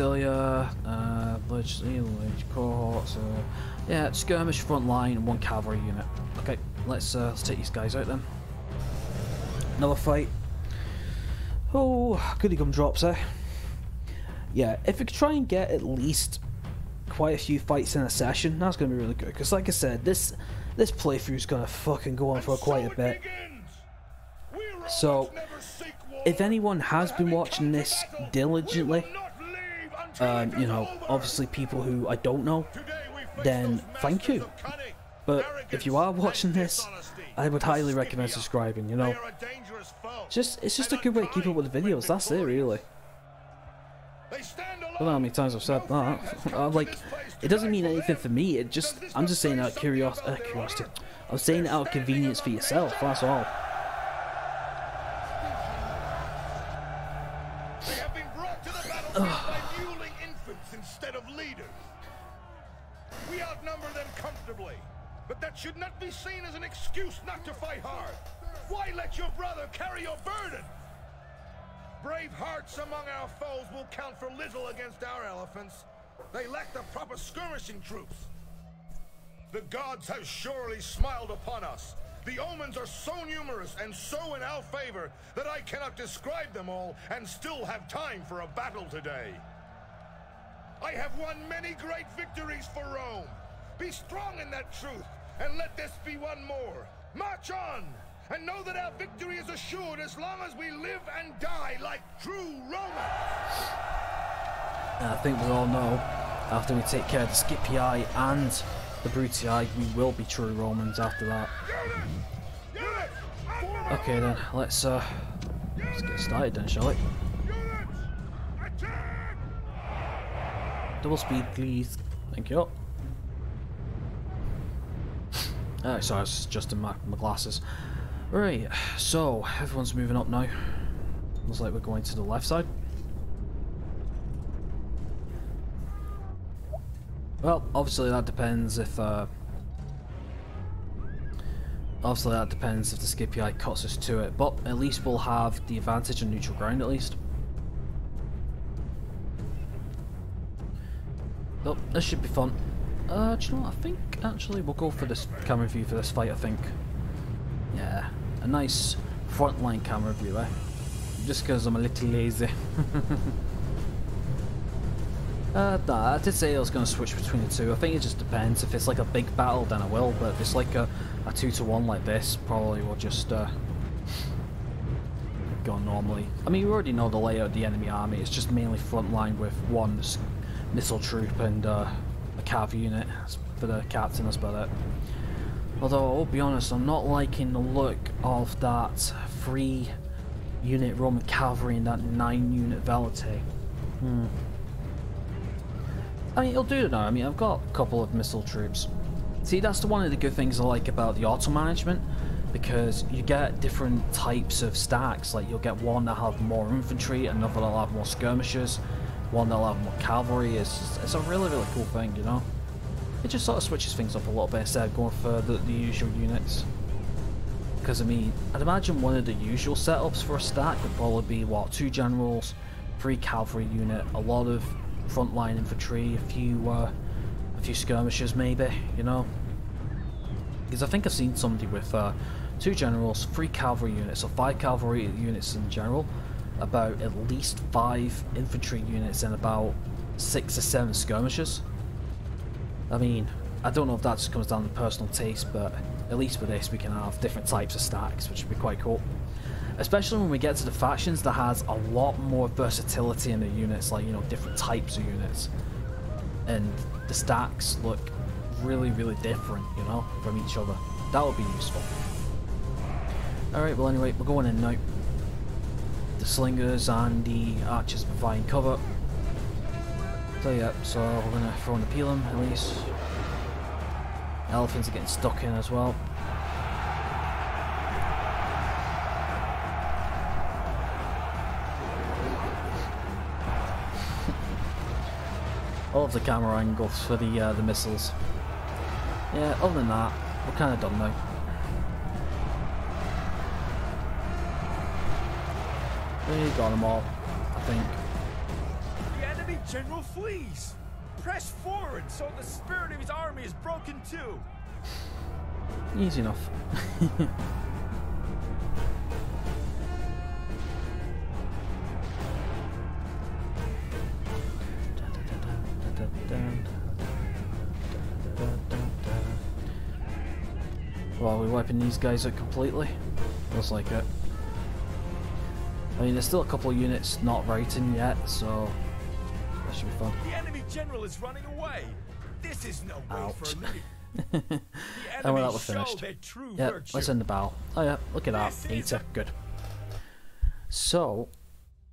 Auxilia, uh, Ledge cohorts, uh, yeah, skirmish front line, one cavalry unit. Okay, let's uh, let's take these guys out then. Another fight. Oh, goody gumdrops, eh? Yeah, if we could try and get at least quite a few fights in a session, that's going to be really good. Because like I said, this this playthrough is going to fucking go on for quite a bit. So, if anyone has been watching this diligently, um, you know, obviously people who I don't know, then thank you. But if you are watching this, I would highly recommend subscribing, you know. Just It's just a good way to keep up with the videos, that's it really. I don't know how many times I've said that. I'm like, it doesn't mean anything for me, it just, I'm just saying out of curiosity, uh, curiosity. I'm saying out of convenience for yourself, that's all. Should not be seen as an excuse not to fight hard. Why let your brother carry your burden? Brave hearts among our foes will count for little against our elephants. They lack the proper skirmishing troops. The gods have surely smiled upon us. The omens are so numerous and so in our favor that I cannot describe them all and still have time for a battle today. I have won many great victories for Rome. Be strong in that truth and let this be one more. March on, and know that our victory is assured as long as we live and die like true Romans. I think we all know, after we take care of the Scipii and the Brutii, we will be true Romans after that. Okay then, let's uh, let's get started then, shall we? Double speed, please. Thank you. Uh, sorry, I was just in my, my glasses. Right, so everyone's moving up now. Looks like we're going to the left side. Well, obviously that depends if uh, obviously that depends if the Scipii cuts us to it, but at least we'll have the advantage on neutral ground at least. Oh, this should be fun. Uh, do you know what? I think actually we'll go for this camera view for this fight, I think. Yeah, a nice frontline camera view, eh? Just because I'm a little lazy. uh, nah, I did say I was going to switch between the two. I think it just depends. If it's like a big battle, then I will. But if it's like a, a two to one like this, probably we'll just uh, go normally. I mean, we already know the layout of the enemy army. It's just mainly frontline with one missile troop and uh, a cav unit for the captain, that's about it. Although, I'll be honest, I'm not liking the look of that 3 unit Roman cavalry and that 9 unit Velite. Hmm. I mean, it'll do now. I mean, I've got a couple of missile troops. See, that's the one of the good things I like about the auto management, because you get different types of stacks. Like, you'll get one that'll have more infantry, another that'll have more skirmishers, one that'll have more cavalry. It's, it's a really, really cool thing, you know? It just sort of switches things up a little bit instead of going for the, the usual units. Because, I mean, I'd imagine one of the usual setups for a stack would probably be, what, two generals, three cavalry unit, a lot of frontline infantry, a few, uh, a few skirmishers maybe, you know? Because I think I've seen somebody with uh, two generals, three cavalry units, or five cavalry units in general, about at least five infantry units and about six or seven skirmishers. I mean, I don't know if that just comes down to personal taste, but at least with this we can have different types of stacks, which would be quite cool. Especially when we get to the factions that has a lot more versatility in the units, like, you know, different types of units. And the stacks look really, really different, you know, from each other. That would be useful. Alright, well anyway, we're going in now. The slingers and the archers providing cover. So yeah, so we're gonna throw in the at least. Elephants are getting stuck in as well. Of the camera angles for the uh, the missiles. Yeah, other than that, we're kind of done now. We got them all, I think. The enemy general flees. Press forward so the spirit of his army is broken too. Easy enough. wiping these guys out completely? Looks like it. I mean, there's still a couple of units not writing yet, so that should be fun. The enemy general is running away. This is no way for a and The well, enemy that was finished. Yeah, let's end the battle. Oh yeah, look at that. This is Eater. Good. So,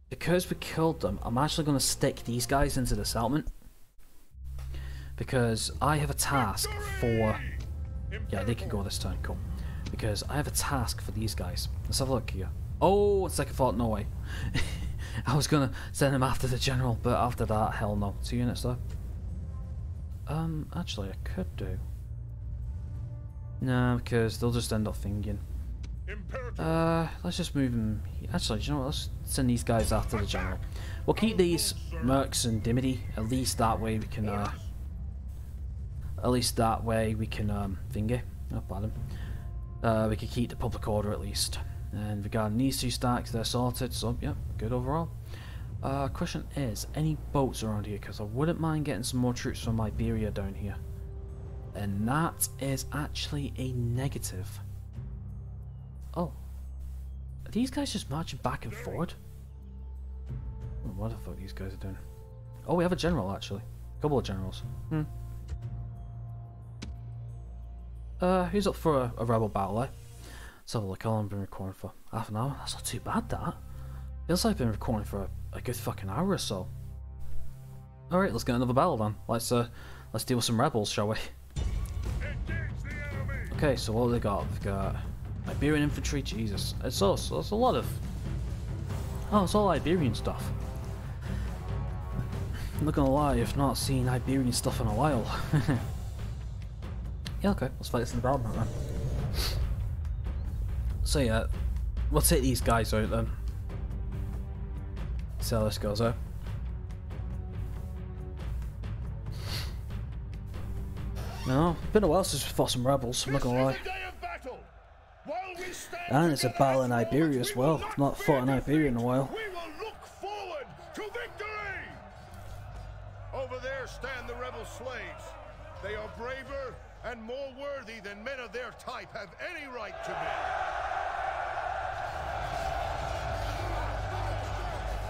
because we killed them, I'm actually going to stick these guys into the settlement. Because I have a task for... Yeah, they can go this turn, cool. Because I have a task for these guys. Let's have a look here. Oh, second thought, no way. I was going to send them after the general, but after that, hell no. Two units though. Um, actually, I could do. No, because they'll just end up thinking. Uh, let's just move them. Actually, you know what? Let's send these guys after the general. We'll keep these Mercs and Dimity. At least that way we can. Uh, at least that way we can um, thingy. Oh, pardon. Uh, we could keep the public order at least. And regarding these two stacks, they're sorted. So yeah, good overall. Uh, question is, any boats around here? Because I wouldn't mind getting some more troops from Iberia down here. And that is actually a negative. Oh. Are these guys just marching back and forward? Oh, what the fuck these guys are doing? Oh, we have a general actually. A couple of generals. Hmm. Uh, who's up for a, a rebel battle, eh? Let's have a look. How long have I been recording for? Half an hour? That's not too bad, that. Feels like I've been recording for a, a good fucking hour or so. Alright, let's get another battle then. Let's, uh, let's deal with some rebels, shall we? Okay, so what have they got? They've got Iberian infantry. Jesus, it's also it's a lot of. Oh, it's all Iberian stuff. I'm not gonna lie, I've not seen Iberian stuff in a while. yeah, okay, let's fight this in the battle then. So yeah, we'll take these guys out then. See how this goes out. No, it's been a while since we fought some rebels, I'm not gonna lie. And it's a battle in Iberia as we well. Not fought in Iberia in a while. Have any right to be.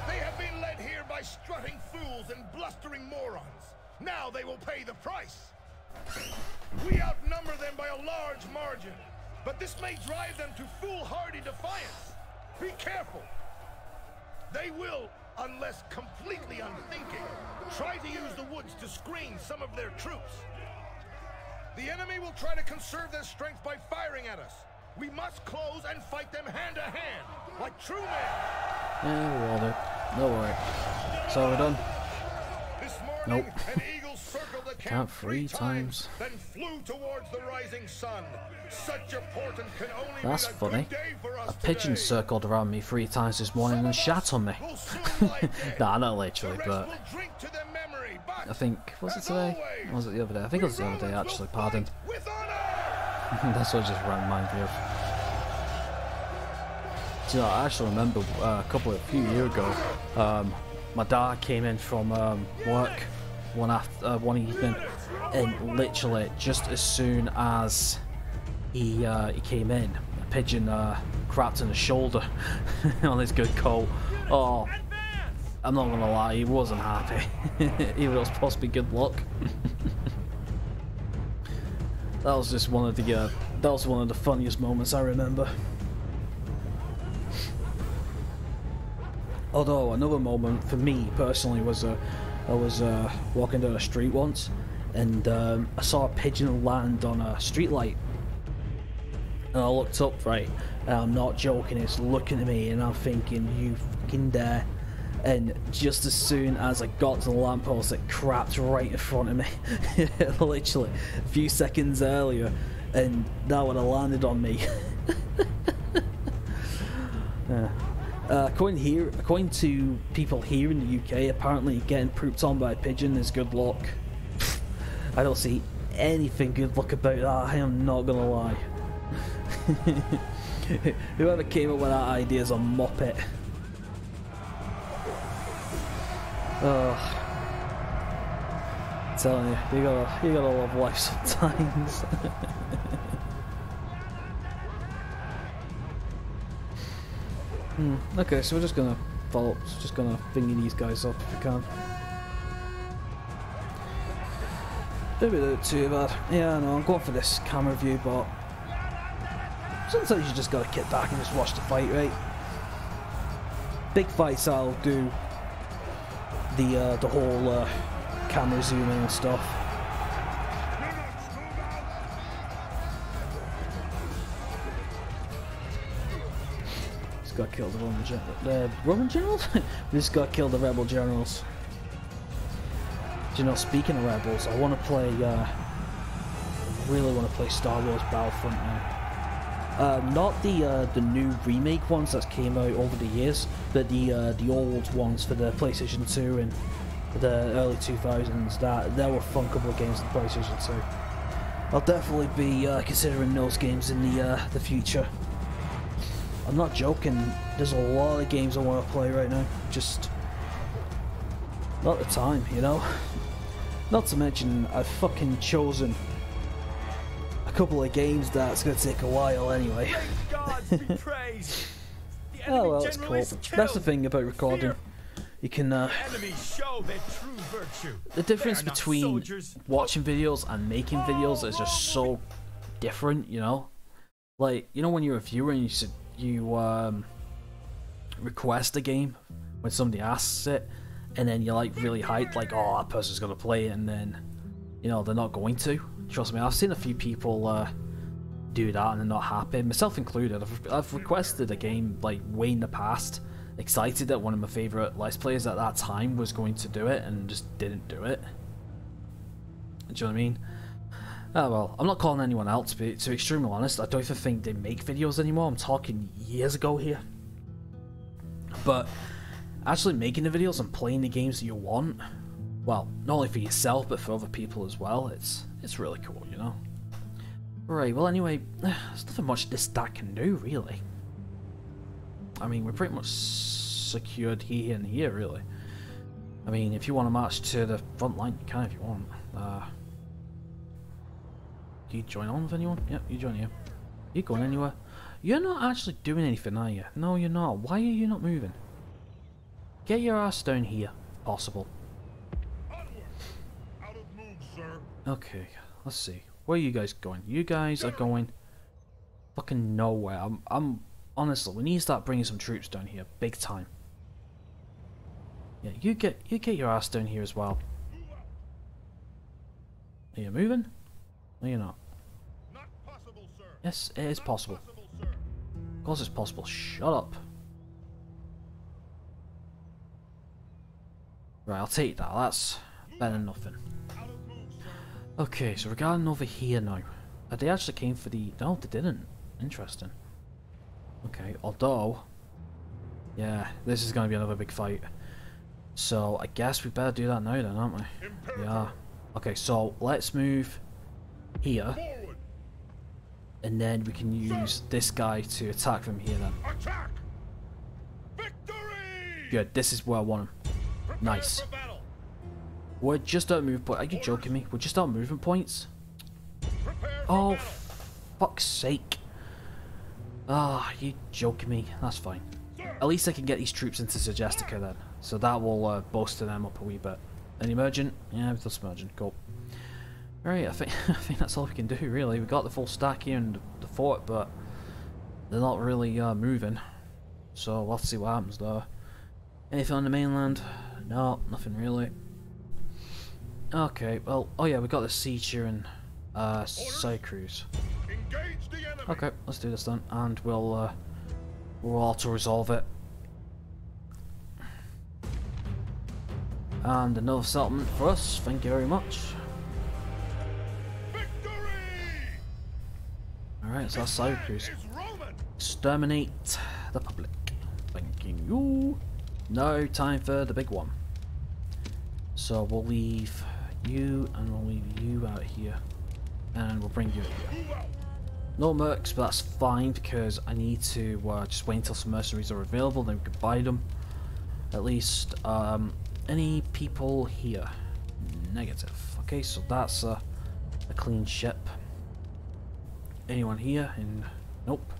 They have been led here by strutting fools and blustering morons. Now they will pay the price. We outnumber them by a large margin, but this may drive them to foolhardy defiance. Be careful. They will, unless completely unthinking, try to use the woods to screen some of their troops. The enemy will try to conserve their strength by firing at us. We must close and fight them hand to hand, like true men. Yeah, we will do. Don't worry. So we're done. This morning, Nope. an eagle circled the camp, three times, then flew towards the rising sun. Such a portent can only That's be a funny. good day for us A pigeon today. circled around me three times this morning and shat on me. Will soon lie dead. Nah, not literally, but I think was it today? Or was it the other day? I think it was the other day actually. Pardon. fight With honor. That's what just reminded me of. Do you know, I actually remember uh, a couple of a few years ago, um, my dad came in from um, work one after uh, one evening, and literally just as soon as he uh, he came in, a pigeon uh, crapped on his shoulder on his good coat. Oh, I'm not gonna lie, he wasn't happy. Even though be good luck. That was just one of the uh, that was one of the funniest moments I remember. Although another moment for me personally was uh, I was uh, walking down a street once and um, I saw a pigeon land on a street light and I looked up right and I'm not joking it's looking at me and I'm thinking you fucking dare and just as soon as I got to the lamppost it crapped right in front of me literally a few seconds earlier and that would have landed on me yeah. Uh, according here, according to people here in the UK, apparently getting pooped on by a pigeon is good luck. I don't see anything good luck about that. I am not gonna lie. Whoever came up with that idea is a muppet. Ugh. I'm telling you, you gotta, you gotta love life sometimes. Hmm, okay, so we're just gonna follow, just gonna thingy these guys up if we can. Maybe not too bad. Yeah, I know, I'm going for this camera view, but sometimes you just gotta kick back and just watch the fight, right? Big fights I'll do the uh, the whole uh, camera zooming and stuff. Just got killed the Roman general. Roman generals? just got killed the rebel generals. You know, speaking of rebels, I want to play. Uh, really want to play Star Wars Battlefront now. Uh, not the uh, the new remake ones that came out over the years, but the uh, the old ones for the PlayStation 2 and the early 2000s. That there were fun couple of games on the PlayStation 2. I'll definitely be uh, considering those games in the uh, the future. I'm not joking. There's a lot of games I want to play right now. Just not the time, you know. Not to mention, I've fucking chosen couple of games that's going to take a while anyway. gods be praised. The enemy Oh well, it's cool. That's the thing about recording. You can, uh, Enemies show their true virtue. the difference They are not between watching videos and making videos is just so different, you know? Like, you know when you're a viewer and you, you um, request a game when somebody asks it, and then you're like really hyped, like, oh, that person's gonna play it, and then, you know, they're not going to. Trust me, I've seen a few people uh, do that and they're not happy, myself included. I've, I've requested a game like way in the past, excited that one of my favourite Let's Players at that time was going to do it and just didn't do it. Do you know what I mean? Oh well, I'm not calling anyone out to be, to be extremely honest. I don't even think they make videos anymore. I'm talking years ago here. But actually making the videos and playing the games that you want, well, not only for yourself but for other people as well, it's it's really cool, you know. Right, well anyway, there's nothing much this stack can do really. I mean, we're pretty much secured here and here really. I mean, if you want to march to the front line, you can if you want. Uh, do you join on with anyone? Yep, you join here. You going anywhere? You're not actually doing anything, are you? No, you're not. Why are you not moving? Get your ass down here, if possible. Okay, let's see. Where are you guys going? You guys are going fucking nowhere. I'm, I'm honestly, we need to start bringing some troops down here, big time. Yeah, you get you get your ass down here as well. Are you moving? No, you're not. Not possible. Yes, it is possible. possible. Of course it's possible. Shut up. Right, I'll take that. That's better than nothing. Okay, so regarding over here now. They actually came for the... No, they didn't. Interesting. Okay, although... Yeah, this is going to be another big fight. So, I guess we better do that now then, aren't we? We. Okay, so let's move here. Forward! And then we can use this guy to attack from here then. Attack! Victory! Good, this is where I want him. Prepare Nice. We're just of move point. Are you joking me? We're just of movement points? Oh, fuck's sake. Ah, you joking me? That's fine. At least I can get these troops into Segestica then. So that will uh, bolster them up a wee bit. An emergent? Yeah, we've got emergent. Cool. Alright, I think I think that's all we can do really. We've got the full stack here in the, the fort, but they're not really uh, moving. So we'll have to see what happens though. Anything on the mainland? No, nothing really. Okay, well, oh yeah, we got the siege here in uh, engage. Okay, let's do this then, and we'll uh, we'll auto resolve it. And another settlement for us. Thank you very much. All right, so that's. Is Exterminate the public. Thank attacking you. Now, time for the big one. So we'll leave you and we'll leave you out here. And we'll bring you here. No mercs, but that's fine because I need to uh, just wait until some mercenaries are available, then we can buy them. At least, um, any people here? Negative. Okay, so that's a, a clean ship. Anyone here? Nope.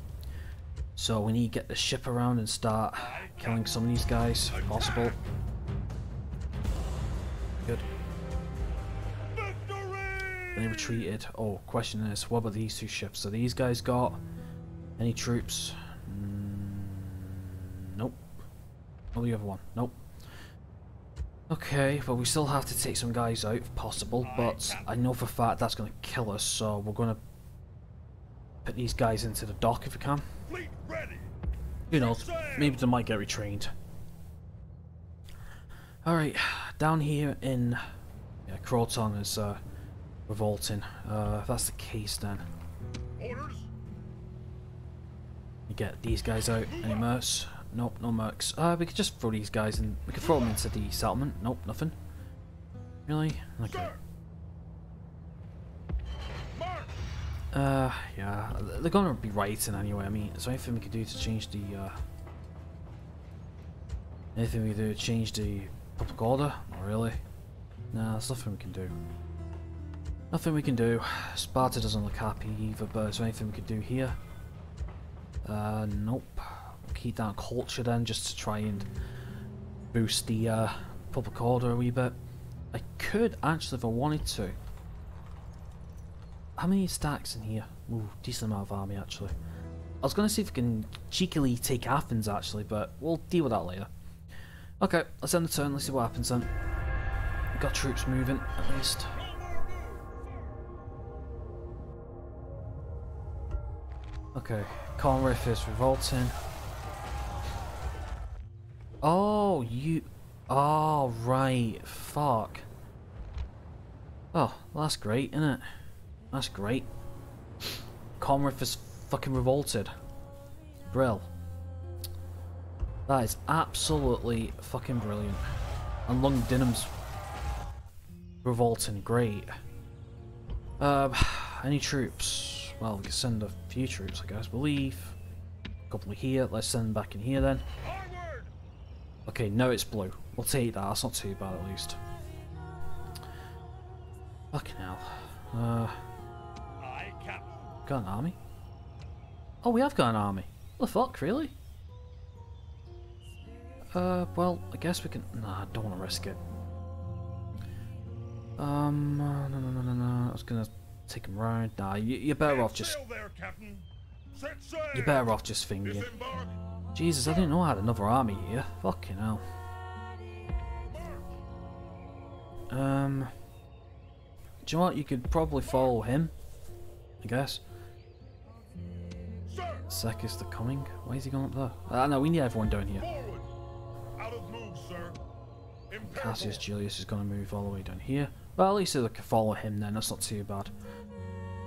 So we need to get the ship around and start killing some of these guys, if possible. They retreated. Oh, question is, what about these two ships? So these guys got any troops? Mm, nope. Oh, the other one. Nope. Okay, but we still have to take some guys out if possible, but I know for a fact that's going to kill us, so we're going to put these guys into the dock if we can. Who knows, maybe they might get retrained. Alright, down here in yeah, Croton is uh, revolting. Uh, if that's the case then. Orders? You get these guys out. Any mercs? Nope, no mercs. Uh, we could just throw these guys in. We could throw them into the settlement. Nope, nothing. Really? Okay. Uh, yeah, they're gonna be writing anyway. I mean, is there anything we could do to change the, uh... Anything we can do to change the public order? Not really. Nah, there's nothing we can do. Nothing we can do. Sparta doesn't look happy either, but is there anything we could do here? Uh, nope. Keep down culture then, just to try and boost the, uh, public order a wee bit. I could, actually, if I wanted to. How many stacks in here? Ooh, decent amount of army actually. I was going to see if we can cheekily take Athens actually, but we'll deal with that later. Okay, let's end the turn, let's see what happens then. We've got troops moving, at least. Okay, Conriff is revolting. Oh, you... Oh, right, fuck. Oh, that's great, isn't it? That's great. Conriff is fucking revolted. Brill. That is absolutely fucking brilliant. And Londinium's revolting. Great. Um, any troops? Well, we can send a few troops, I guess. We'll leave. A couple here. Let's send them back in here then. Okay, no, it's blue. We'll take that. That's not too bad, at least. Fucking hell. Uh, got an army? Oh, we have got an army. What the fuck, really? Uh, well, I guess we can... Nah, I don't want to risk it. Um, uh, no, no, no, no, no. I was gonna take him round. Nah, you, you're better off just... There, Captain. Set sail. You're better off just thinking. Jesus, I didn't know I had another army here. Fucking hell. Um... Do you know what? You could probably follow him. I guess. Sec is the coming. Why is he going up there? Ah, no, we need everyone down here. forward. Out of move, sir. Cassius Julius is going to move all the way down here. Well, at least they can follow him then. That's not too bad.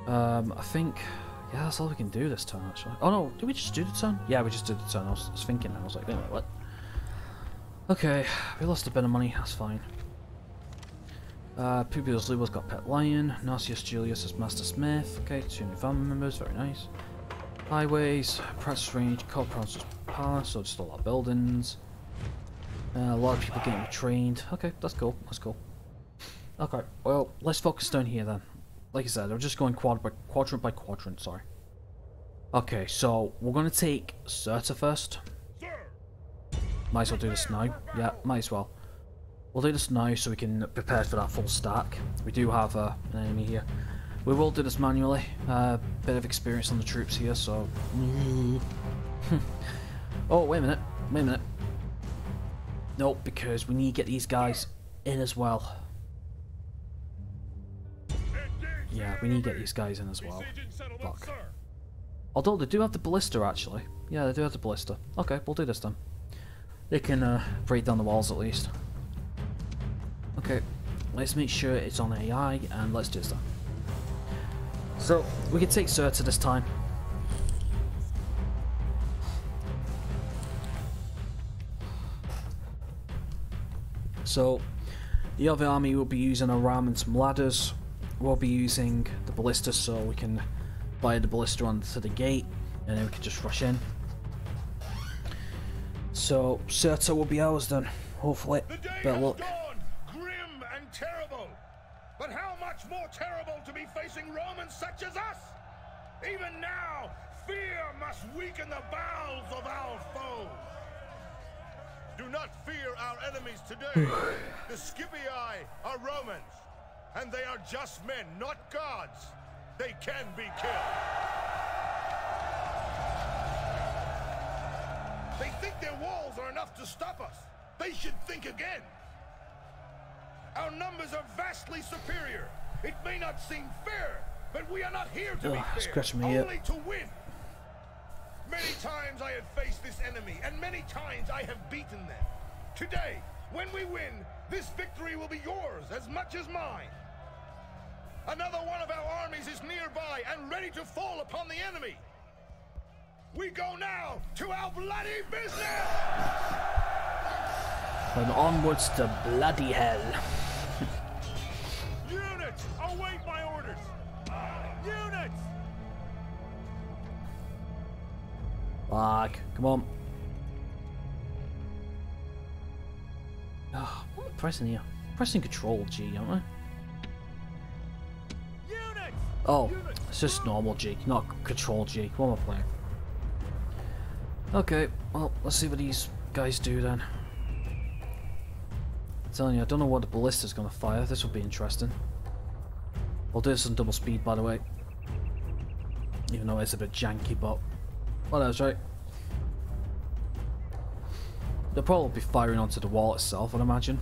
Um, I think... Yeah, that's all we can do this turn, actually. Oh, no. Did we just do the turn? Yeah, we just did the turn. I was, I was thinking. I was like, wait what? Okay, we lost a bit of money. That's fine. Uh, Publius Lubo's got Pet Lion. Narcius Julius is Master Smith. Okay, two new family members. Very nice. Highways, practice range, Cold Province's Palace, so just a lot of buildings. Uh, a lot of people getting trained. Okay, that's cool. That's cool. Okay, well, let's focus down here then. Like I said, I'm just going quad by quadrant by quadrant. Sorry. Okay, so we're gonna take Cirta first. Might as well do this now. Yeah, might as well. We'll do this now so we can prepare for that full stack. We do have uh, an enemy here. We will do this manually. A uh, bit of experience on the troops here, so... oh, wait a minute. Wait a minute. Nope, because we need to get these guys in as well. Yeah, we need to get these guys in as well. Fuck. Although they do have the ballista, actually. Yeah, they do have the ballista. Okay, we'll do this then. They can uh, break down the walls at least. Okay, let's make sure it's on AI, and let's do this. So, we can take Cirta this time. So, the other army will be using a ram and some ladders. We'll be using the ballista so we can fire the ballista onto the gate and then we can just rush in. So, Cirta will be ours then, hopefully. The But look, grim and terrible. But how much more terrible to be facing Romans such as us? Even now, fear must weaken the bowels of our foes. Do not fear our enemies today. the Scipii are Romans, and they are just men, not gods. They can be killed. They think their walls are enough to stop us. They should think again. Our numbers are vastly superior. It may not seem fair, but we are not here to be fair, me up. only to win. Many times I have faced this enemy, and many times I have beaten them. Today, when we win, this victory will be yours as much as mine. Another one of our armies is nearby and ready to fall upon the enemy. We go now to our bloody business! and onwards to bloody hell. Units, await my orders. Units. Fuck, come on. Oh, what am I pressing here? Pressing Control G, aren't I? Oh, it's just normal G, not Control G. What am I playing? Okay, well, let's see what these guys do then. I'm telling you, I don't know what the ballista's gonna fire. This will be interesting. I'll do this on double speed, by the way. Even though it's a bit janky, but whatever, right? They'll probably be firing onto the wall itself, I'd imagine.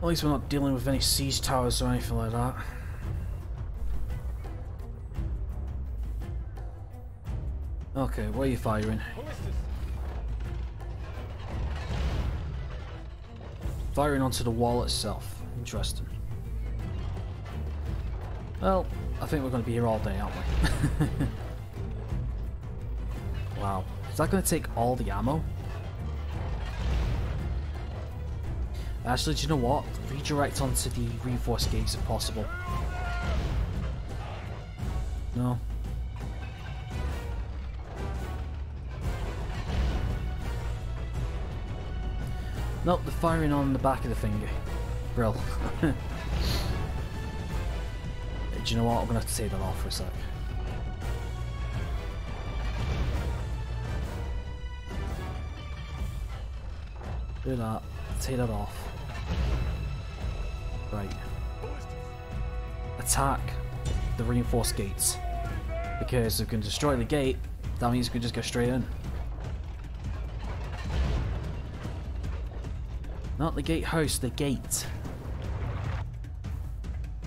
At least we're not dealing with any siege towers or anything like that. Okay, where are you firing? Firing onto the wall itself. Interesting. Well, I think we're going to be here all day, aren't we? wow. Is that going to take all the ammo? Actually, do you know what? Redirect onto the reinforced gates if possible. No. Nope, the firing on the back of the finger. Brill. Do you know what? I'm gonna have to take that off for a sec. Do that. Take that off. Attack the reinforced gates. Because if we can destroy the gate, that means we can just go straight in. Not the gatehouse, the gate.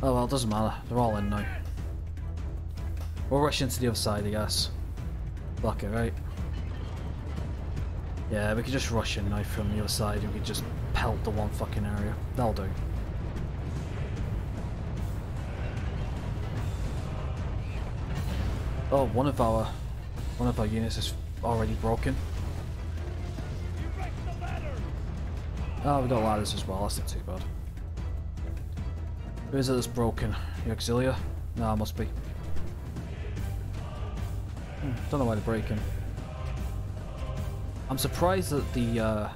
Oh well, it doesn't matter. They're all in now. We'll rush into the other side, I guess. Block it, right? Yeah, we can just rush in now from the other side and we can just pelt the one fucking area. That'll do. Oh, one of our one of our units is already broken. Oh, we got ladders as well, that's not too bad. Who is it that's broken? The Auxilia? No, it must be. Hmm, don't know why they're breaking. I'm surprised that the uh,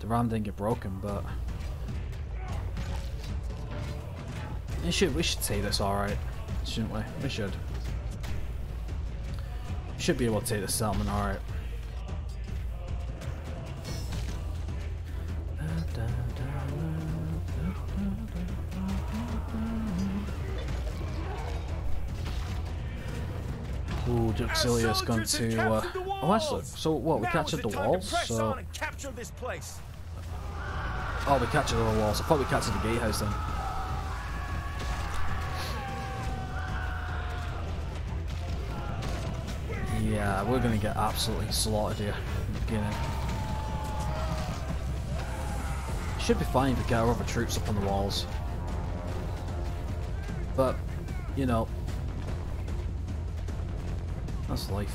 the ram didn't get broken, but it should we should say this alright, shouldn't we? We should. Should be able to take the salmon alright. Ooh, Auxilia's Our going to. Uh, oh, actually, so what? We captured the walls, so. on capture this place. Oh, we captured the walls. I thought we captured the gatehouse then. We're going to get absolutely slaughtered here in the beginning. Should be fine if we get our other troops up on the walls. But, you know, that's life.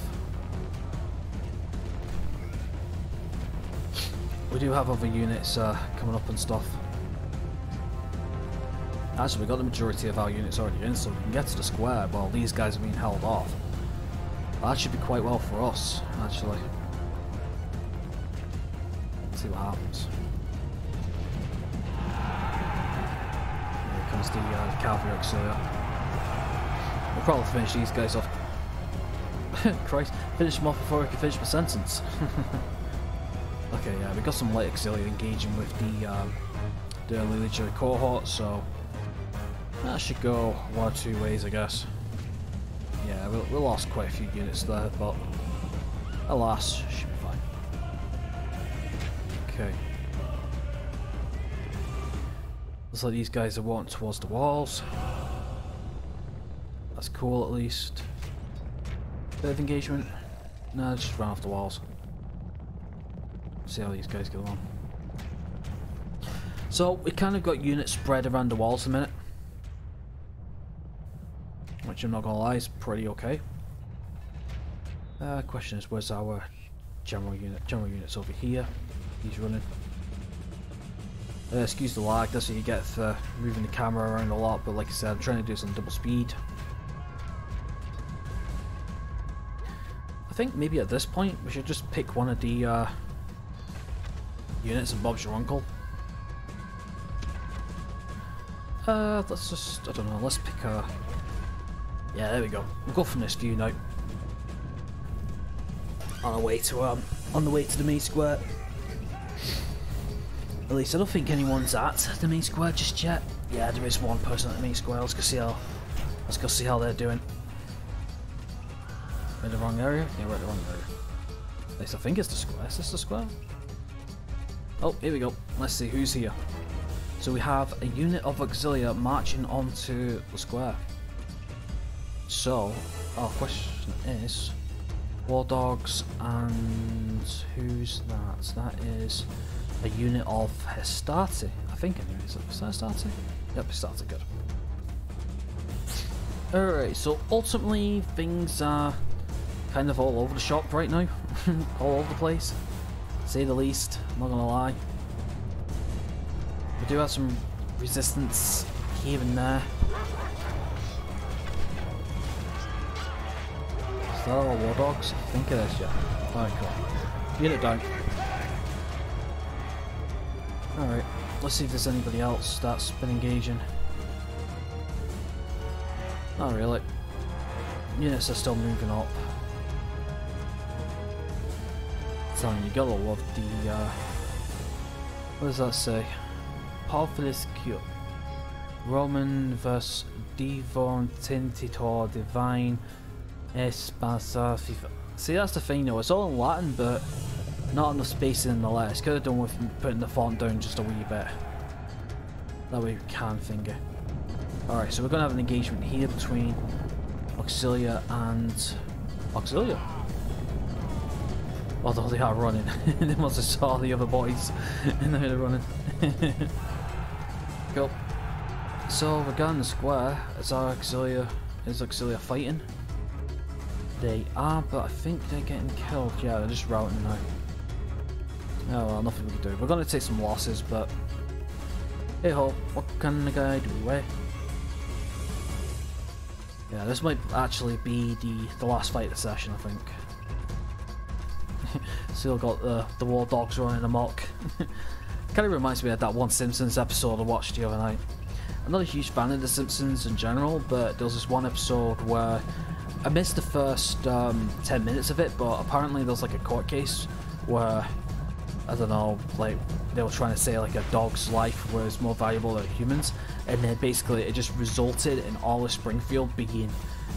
We do have other units uh, coming up and stuff. Actually, we got the majority of our units already in, so we can get to the square while these guys are being held off. That should be quite well for us, actually. Let's see what happens. Here comes the uh, cavalry auxiliary. We'll probably finish these guys off. Christ, finish them off before I can finish my sentence. okay, yeah, we got some light auxiliary engaging with the um, the early legionary cohort, so that should go one or two ways, I guess. Yeah, we, we lost quite a few units there, but alas, should be fine. Okay. Looks like these guys are walking towards the walls. That's cool at least. Bit of engagement. No, just run off the walls. See how these guys get along. So, we kind of got units spread around the walls a minute. I'm not gonna lie is pretty okay. Uh, question is, where's our general unit? General unit's over here. He's running. Uh, excuse the lag, that's what you get for moving the camera around a lot, but like I said, I'm trying to do some double speed. I think maybe at this point we should just pick one of the uh, units and Bob's your uncle. Uh, let's just, I don't know, let's pick a... Yeah, there we go. We'll go from this view now. On the way to, um, on the way to the main square. At least I don't think anyone's at the main square just yet. Yeah, there is one person at the main square. Let's go see how, let's go see how they're doing. We're in the wrong area? Yeah, we're in the wrong area. At least I think it's the square. Is this the square? Oh, here we go. Let's see who's here. So we have a unit of auxilia marching onto the square. So, our question is, War Dogs and who's that? That is a unit of Hastati. I think anyway, is that Hastati? Yep, Hastati, good. Alright, so ultimately things are kind of all over the shop right now. all over the place. Say the least, I'm not gonna lie. We do have some resistance here and there. That war dogs? I think it is, yeah. Alright, cool. Get it down. Alright, let's see if there's anybody else that's been engaging. Not really. Units are still moving up. Telling you, gotta love the, uh, what does that say? Powerfulest cute. Roman vs Devon Tintitor Divine Espasa See that's the thing though, it's all in Latin but not enough spacing in the letters. Could have done with putting the font down just a wee bit. That way we can finger. Alright, so we're gonna have an engagement here between Auxilia and Auxilia. Although they are running. they must have saw the other boys and now they're running. cool. So we're going the square. Is our Auxilia is Auxilia fighting? They are, but I think they're getting killed. Yeah, they're just routing now. Oh well, nothing we can do. We're gonna take some losses, but hey ho, what can the guy do, eh? Yeah, this might actually be the the last fight of the session, I think. Still got the the war dogs running amok. kind of reminds me of that one Simpsons episode I watched the other night. I'm not a huge fan of The Simpsons in general, but there was this one episode where I missed the first um, 10 minutes of it, but apparently there was like a court case where I don't know, like they were trying to say like a dog's life was more valuable than humans, and then basically it just resulted in all of Springfield being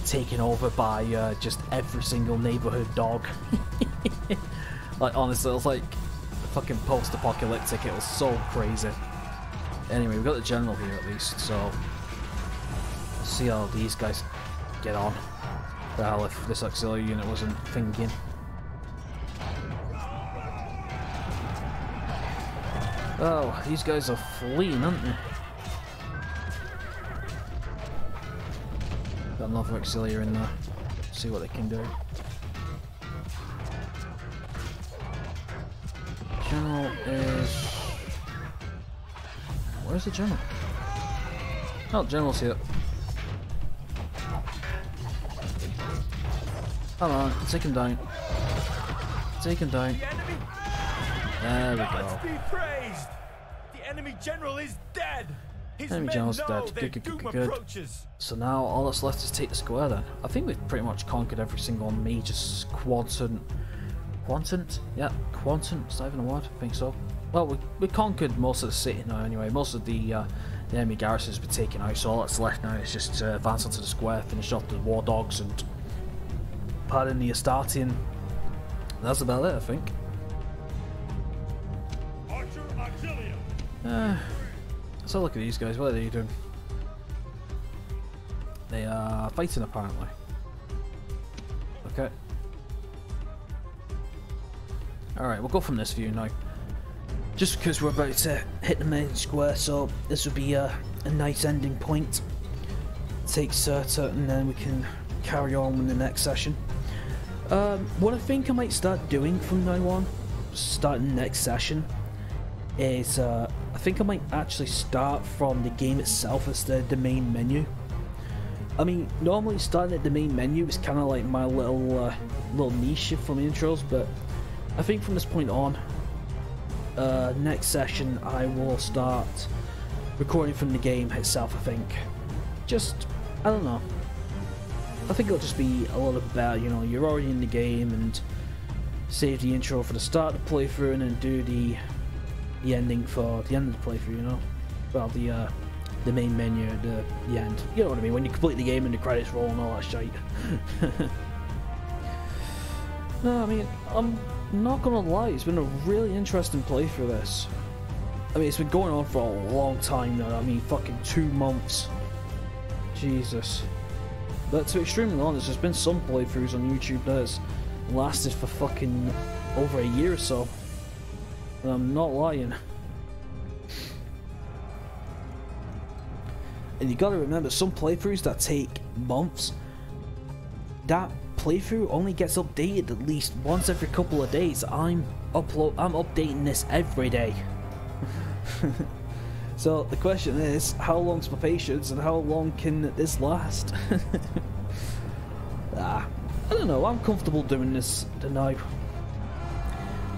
taken over by uh, just every single neighborhood dog. like honestly, it was like fucking post-apocalyptic. It was so crazy. Anyway, we've got the general here at least, so see how these guys get on. Hell if this auxiliary unit wasn't thinking. Oh, these guys are fleeing, aren't they? Got another auxiliary in there. See what they can do. General is... Where's the General? Oh, General's here. Come on, take him down. Take him down. There we go. The enemy general is dead! His Enemy general's dead. Good, good, good, good. So now all that's left is take the square then. I think we've pretty much conquered every single major quantum... Quantum? Yeah, quantum. Is that even a word? I think so. Well, we, we conquered most of the city now anyway. Most of the, uh, the enemy garrisons have been taken out, so all that's left now is just to advance onto the square, finish off the war dogs and pardon the Astarian. That's about it, I think. Uh, so look at these guys. What are they doing? They are fighting apparently. Okay. Alright, we'll go from this view now. Just because we're about to hit the main square, so this will be a, a nice ending point. Take Cirta and then we can carry on with the next session. Um, what I think I might start doing from now on, starting next session, is uh, I think I might actually start from the game itself as the, main menu. I mean, normally starting at the main menu is kind of like my little uh, little niche from intros, but I think from this point on, uh, next session I will start recording from the game itself. I think, just I don't know. I think it'll just be a lot better. You know, you're already in the game and save the intro for the start of the playthrough and then do the the ending for the end of the playthrough, you know? Well, the uh, the main menu the, the end. You know what I mean? When you complete the game and the credits roll and all that shit. no, I mean, I'm not gonna lie, it's been a really interesting playthrough this. I mean, it's been going on for a long time now. I mean, fucking two months. Jesus. But to be extremely honest, there's been some playthroughs on YouTube that's lasted for fucking over a year or so. And I'm not lying. And you gotta remember, some playthroughs that take months, that playthrough only gets updated at least once every couple of days. I'm upload, I'm updating this every day. so the question is, how long's my patience and how long can this last? ah, I don't know. I'm comfortable doing this now.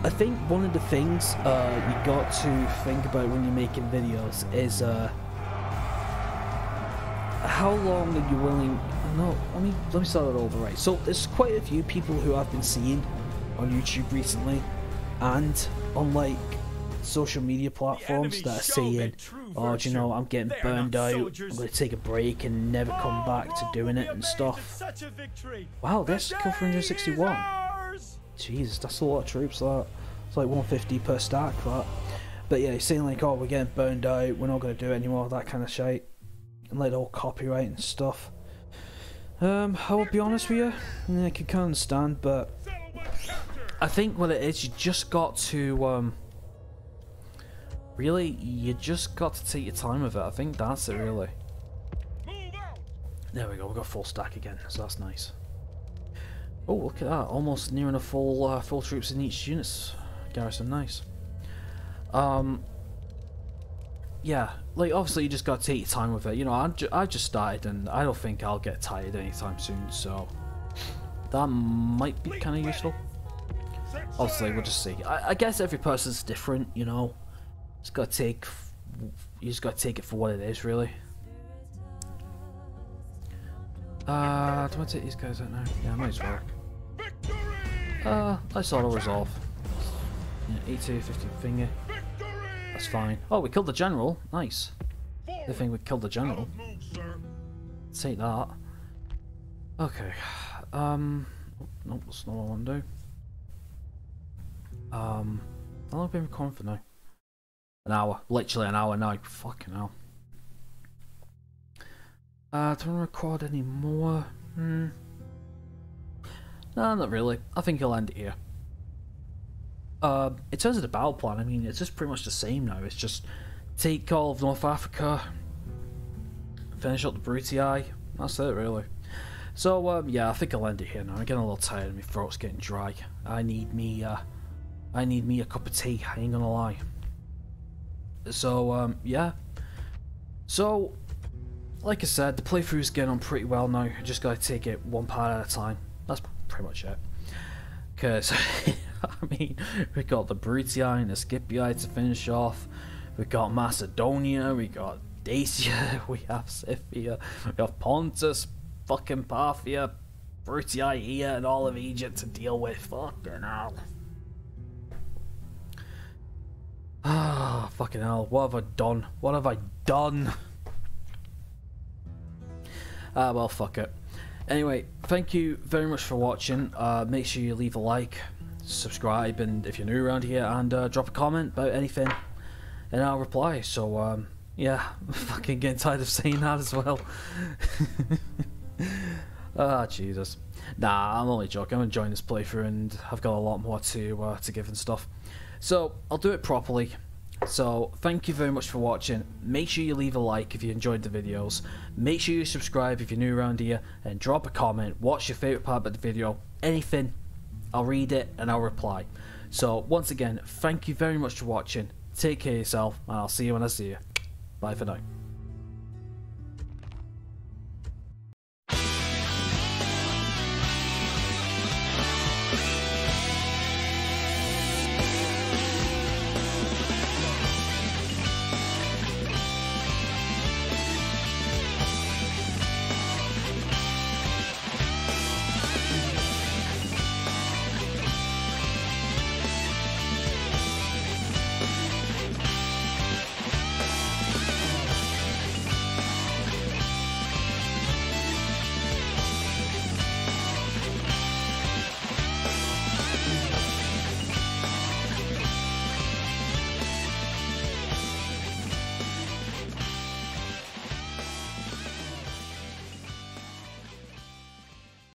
I think one of the things uh, you got to think about when you're making videos is uh, how long are you willing? No, let me let me start it over. Right, so there's quite a few people who I've been seeing on YouTube recently, and on like social media platforms that are saying, their true "Oh, do you know. I'm getting burned out. soldiers. I'm going to take a break and never come back to doing it and stuff." Wow, that's kill day 361. Jesus, that's a lot of troops. That it's like 150 per stack. That, but yeah, saying like, "Oh, we're getting burned out. We're not going to do it anymore." That kind of shit, and like all copyright and stuff. Um, I will be honest with you, I can kind of understand, but I think what it is, you just got to um, really, you just got to take your time with it. I think that's it, really. There we go. we've got full stack again, so that's nice. Oh, look at that! Almost nearing a full uh, full troops in each unit's garrison. Nice. Um. Yeah, like obviously you just got to take your time with it. You know, I ju- I just started, and I don't think I'll get tired anytime soon. So that might be kind of useful. Obviously, we'll just see. I, I guess every person's different. You know, just got to take. You just got to take it for what it is, really. Uh, do I take these guys out now? Yeah, I might as well. Uh, let's auto resolve. Yeah, E2, 50 finger. That's fine. Oh, we killed the general. Nice. Forward. The thing we killed the general. Move. Take that. Okay. Um. oh, Nope, that's not what I want to do. Um. How long have I been recording for now? An hour. Literally an hour now. Fucking hell. Uh, do I want to record any more? Hmm. No, not really. I think I'll end it here. Uh, in terms of the battle plan, I mean, it's just pretty much the same now. It's just take all of North Africa, finish up the Brutii. That's it, really. So, um, yeah, I think I'll end it here now. I'm getting a little tired and my throat's getting dry. I need me, uh, I need me a cup of tea, I ain't gonna lie. So, um, yeah. So, like I said, the playthrough's getting on pretty well now. I just gotta take it one part at a time. That's pretty much it. Because, I mean, we got the Brutii and the Scipii to finish off. We got Macedonia, we got Dacia, we have Scythia, we have Pontus, fucking Parthia, Brutii here, and all of Egypt to deal with. Fucking hell. Ah, fucking hell. What have I done? What have I done? Ah, well, fuck it. Anyway, thank you very much for watching. Uh, make sure you leave a like, subscribe, and if you're new around here, and uh, drop a comment about anything, and I'll reply. So, um, yeah, fucking getting tired of saying that as well. Ah, Jesus. Nah, I'm only joking. I'm enjoying this playthrough, and I've got a lot more to uh, to give and stuff. So I'll do it properly. So thank you very much for watching. Make sure you leave a like if you enjoyed the videos. Make sure you subscribe if you're new around here, and drop a comment. What's your favorite part about the video? Anything. I'll read it and I'll reply. So once again, thank you very much for watching. Take care of yourself, and I'll see you when I see you. Bye for now.